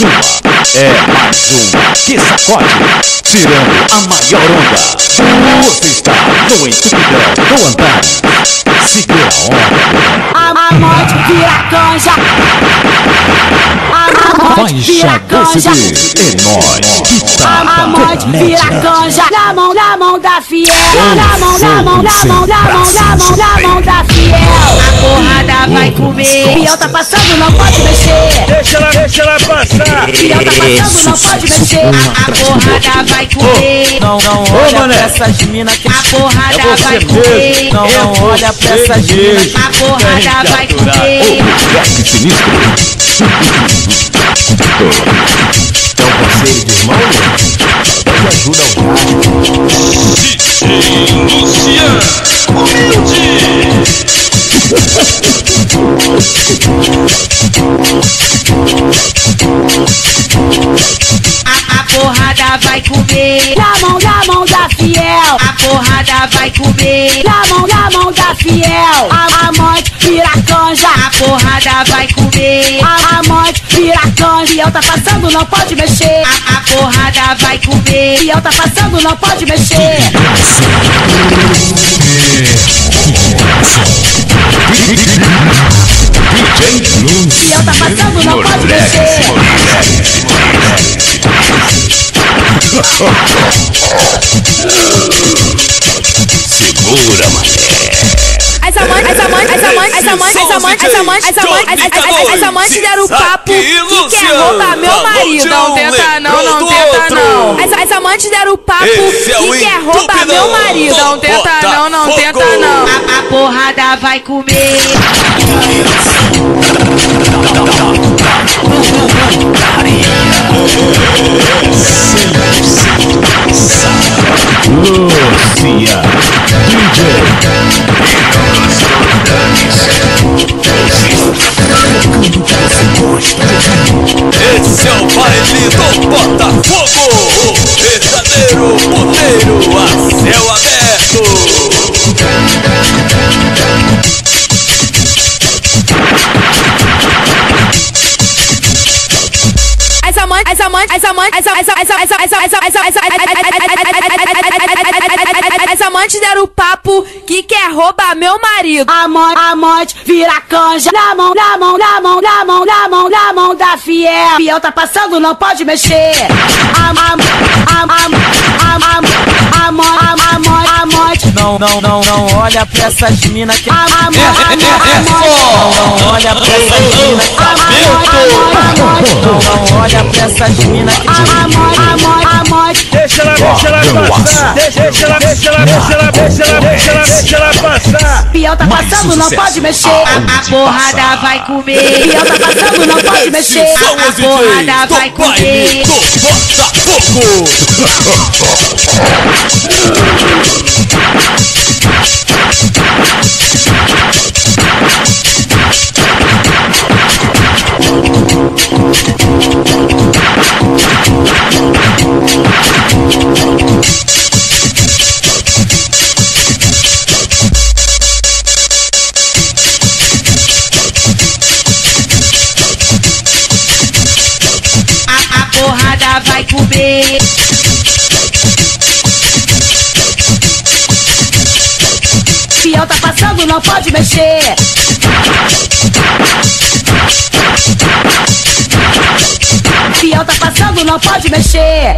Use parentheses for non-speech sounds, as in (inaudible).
mais uma, é mais um que sacode, tirando a maior onda. Você está no entupidão do andar. Segura a onda. A, a morte vira canja. A, a morte vira canja. É nóis que A, a tá morte vira canja. Na mão, na mão da fiel. Na mão, na mão, na mão, na mão, na mão, na mão da fiel. Fiel tá passando, não pode mexer. Deixa ela, deixa ela passar. Fiel tá passando, não pode mexer. A porrada vai comer. Não, não Ô, olha mané. pra essas mina que A porrada É você vai comer. Não, não É olha pra essas mina. A porrada vai comer. É um conselho de irmão, né? Que ajuda o A, a porrada vai comer. Na mão, na mão da fiel. A porrada vai comer. Na mão, na mão da fiel. A, a morte vira canja. A porrada vai comer. A, a morte vira canja. Fiel tá passando, não pode mexer. A, a porrada vai comer. Fiel tá passando, não pode mexer. Segura, mané as amantes, as amantes, as amantes, as amantes, as amantes, as amantes, as amantes, as amantes deram o papo que quer roubar meu marido. Não tenta não, não tenta não. As amantes deram o papo que quer roubar meu marido. Não tenta não, não tenta não. A porrada vai comer. Lúcia. Esse é o baile do Botafogo, o verdadeiro poteiro a céu aberto. Essa mãe, essa mãe, essa mãe, essa essa essa essa essa essa essa essa essa mãe te deram o papo que quer roubar meu marido. A morte, a morte vira canja. Na mão, na mão, na mão, na mão, na mão, na mão da fiel. Fiel tá passando, não pode mexer. A, a, a, morte, a, morte, a morte. Não, não, não, não olha pra essas mina que A, morte, a, morte. Não, não olha pra essas mina que A, morte, Não, não olha pra essas mina que a, morte, a, morte, a morte. Deixa ela, deixa ela passar. Deixa, ela, deixa ela, deixa ela, deixa ela, deixa ela, deixa ela passar. Fiel tá Mais passando, não pode mexer. A, porrada vai comer. Fiel tá passando, não pode mexer. A, porrada vai comer. do Botafogo. (laughs) comer. Fiel tá passando, não pode mexer. Fiel tá passando, não pode mexer.